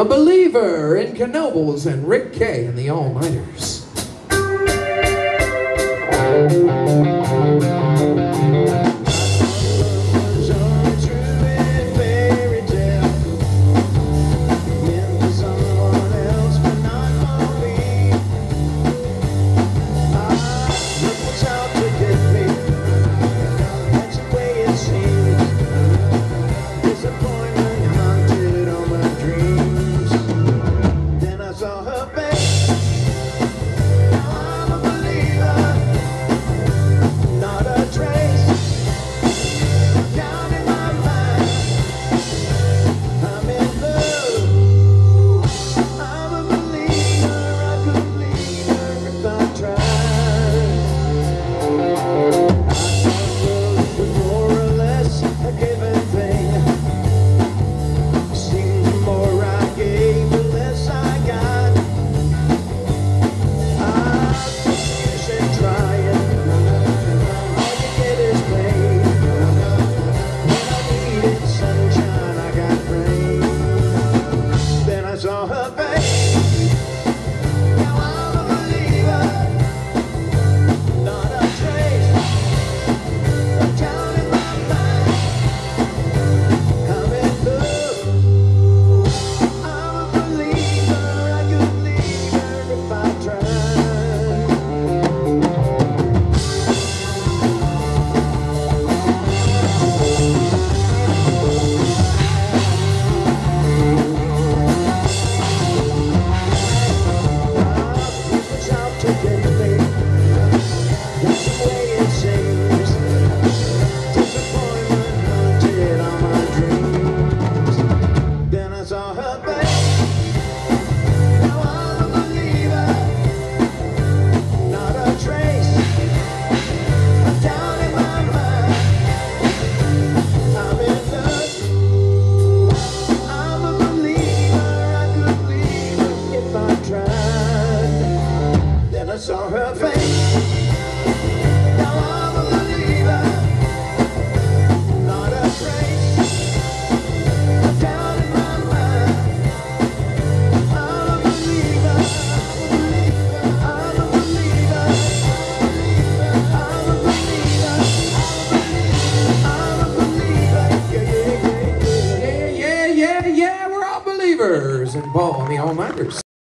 A believer in Knoebels and Rick Kay and the All Nighters. and Ball on the All-Nighters.